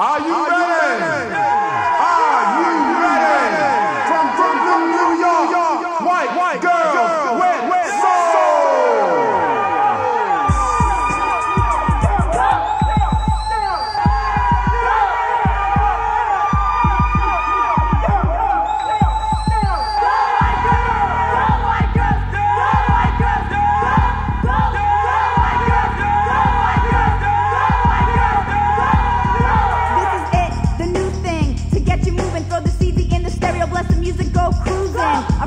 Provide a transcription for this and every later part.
Are you ready? Are you ready? From Brooklyn, New York, white, white girls,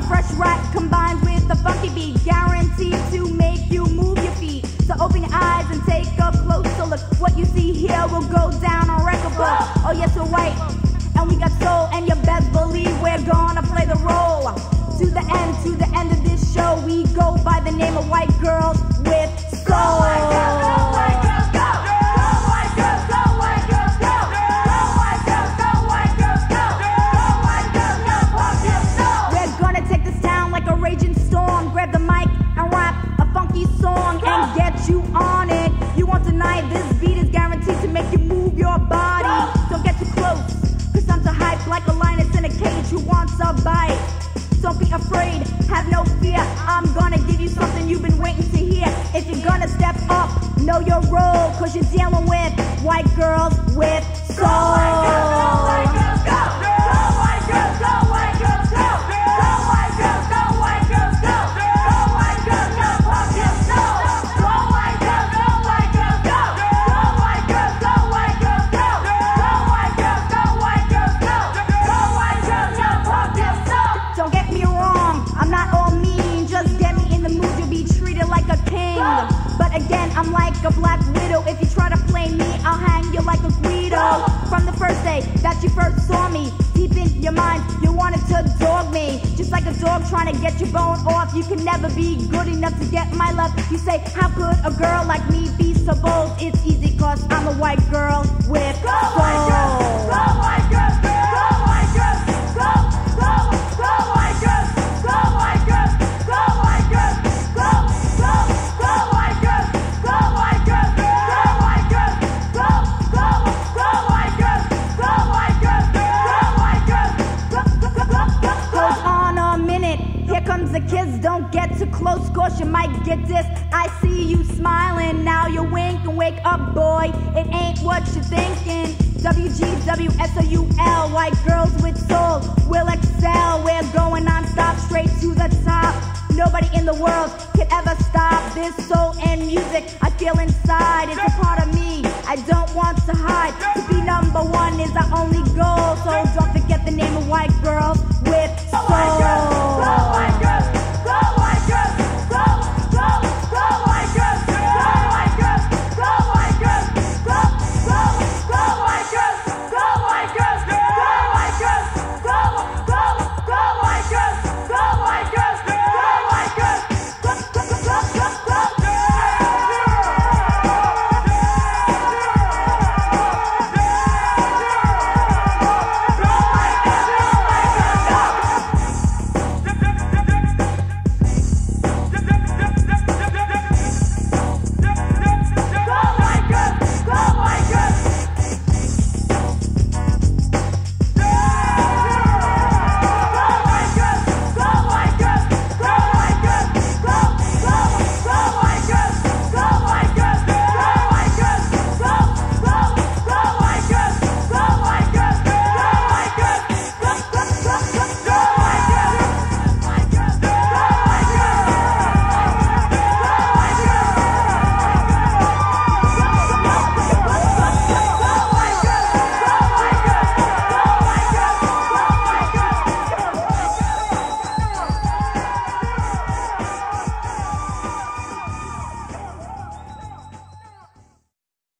fresh rock combined with the funky beat, guaranteed to make you move your feet. So open your eyes and take a closer look. What you see here will go down on record book. Oh yes, we're white, and we got soul, and you best believe we're gonna play the role. To the end, to the end of this show, we go by the name of White Girls with Soul. Raging storm. Grab the mic and rap a funky song and get you on it. You won't deny this beat is guaranteed to make you move your body. Don't get too close, cause I'm too hype like a lioness in a cage who wants a bite. Don't be afraid, have no fear. I'm gonna give you something you've been waiting to hear. If you're gonna step up, know your role, cause you're dealing with white girls with soul. But again, I'm like a black widow. If you try to play me, I'll hang you like a Guido. From the first day that you first saw me, deep in your mind, you wanted to dog me. Just like a dog trying to get your bone off. You can never be good enough to get my love. You say, How could a girl like me be so bold? It's easy, cause I'm a white girl with soul. Close, cause you might get this. I see you smiling. Now you wink and wake up, boy. It ain't what you're thinking. WGWSOUL, white girls with soul will excel. We're going non-stop, straight to the top. Nobody in the world can ever stop this soul and music I feel inside. It's a part of me. I don't want to hide. To be number one is our only goal. So don't forget the name of white girls.